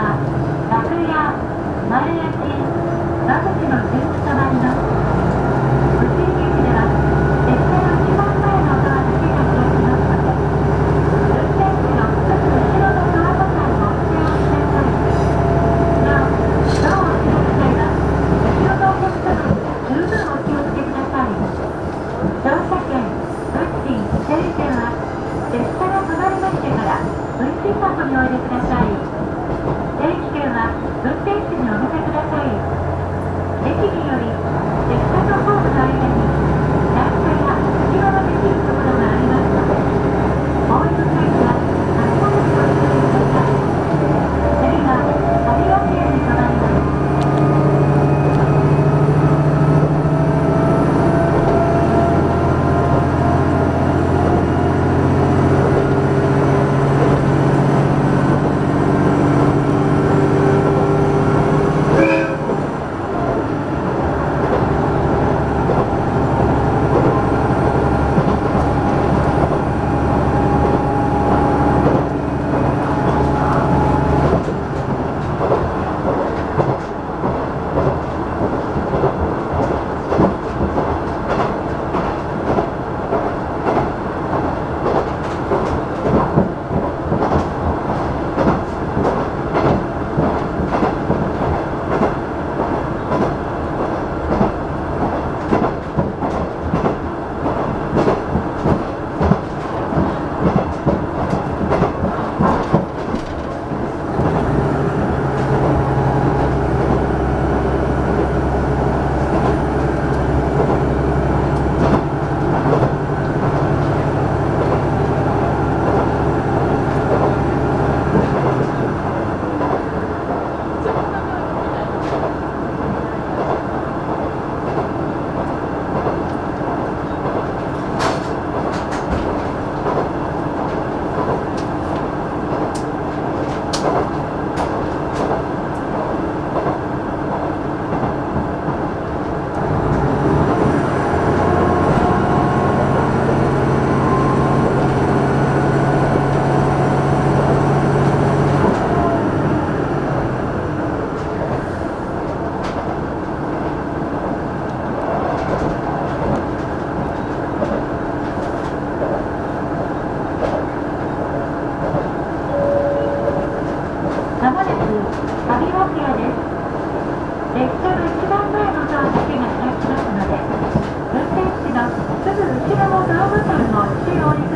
楽屋前駅田口の出口となります栃木では列車の一番前の音ができるようにな運転士のすぐ後ろの川戸さんも運転をしていのですなおドアを開く際は後ろのお客様に十分お気をつけください乗車券運賃整理券は列車が止まりましてから運賃箱においでください運転手におのドア部分の中央に